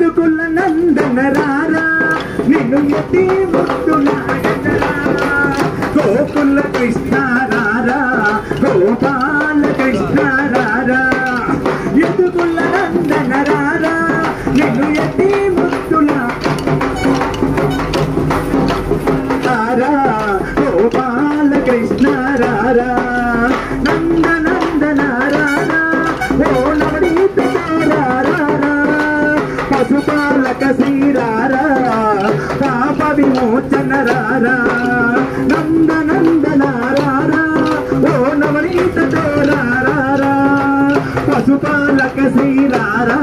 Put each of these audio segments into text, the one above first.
ఎదుకుల నందన రారా నిన్ను ఎత్తి ముద్దులాడరా గోకుల కృష్ణ రారా గోపాల కృష్ణ రారా. ఎదుకుల నందన రారా నిన్ను ఎత్తి ముద్దులా రారా గోపాల కృష్ణ రారా. నందన శ్రీరారా పాప విమోచన రారా నంద నందన రారా ఓ నవనీత రారా పశుపాలక శ్రీరారా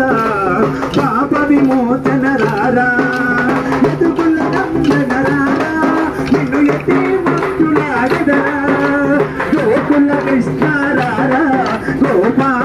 పాప విమోచన రారా ఎదుగుల నందన రారా నిన్ను ఎత్తి ముట్టులాడదరా గోకుల కృష్ణ రారా గోపాల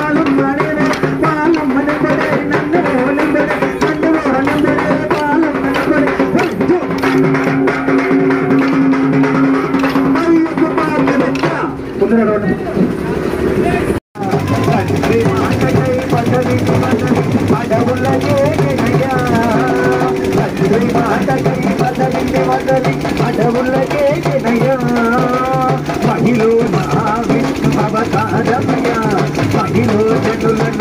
మహిళ నా విష్ణు మహిళ జనులను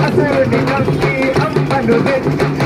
అతడు నిజంపి అమ్మను రెచ్చి అసలు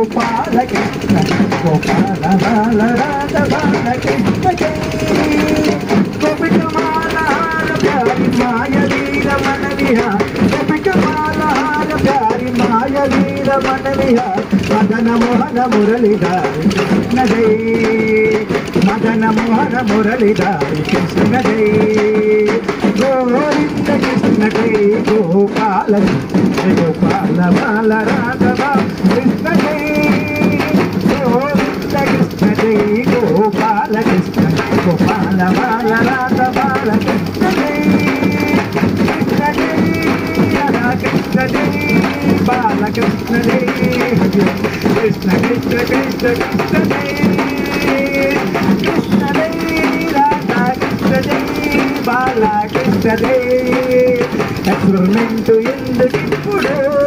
గోపాల కృష్ణ గోపాల బాల రాధ బాల కృష్ణ గోపిక మాలహార ప్యారి మాయ వీర మన విహార గోపిక మాలహార ప్యారి మాయ వీర మన విహార మదన మోహన మురళిధారి కృష్ణ జై మదన మోహన మురళిధారి కృష్ణ జై గోవింద కృష్ణ జై గోపాల బాల రాఘవ కృష్ణ జై కృష్ణ జై గోపాల కృష్ణ గోపాల బాల రాఘవ కృష్ణ కృష్ణ జై కృష్ణ జై బాల కృష్ణ జై కృష్ణ కృష్ణ కృష్ణ కృష్ణ జై కృష్ణ జై రాధా కృష్ణ జై బాల కృష్ణ జై 睁着眼的中国人。